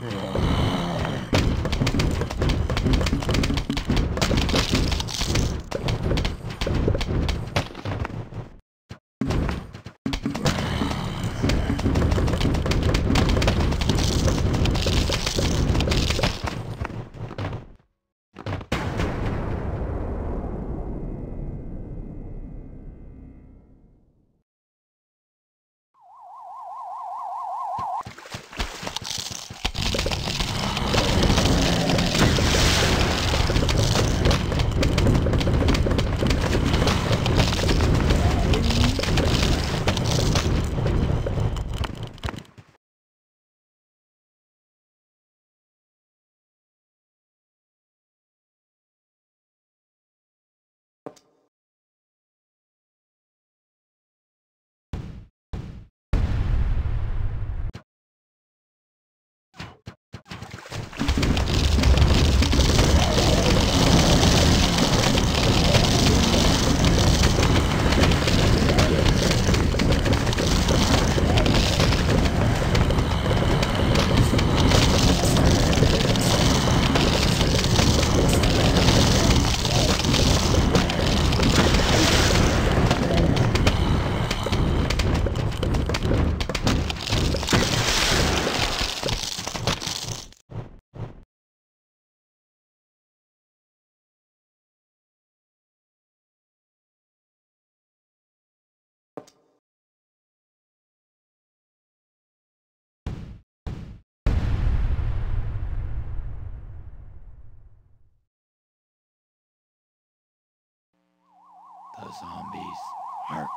Yeah. The zombies. Are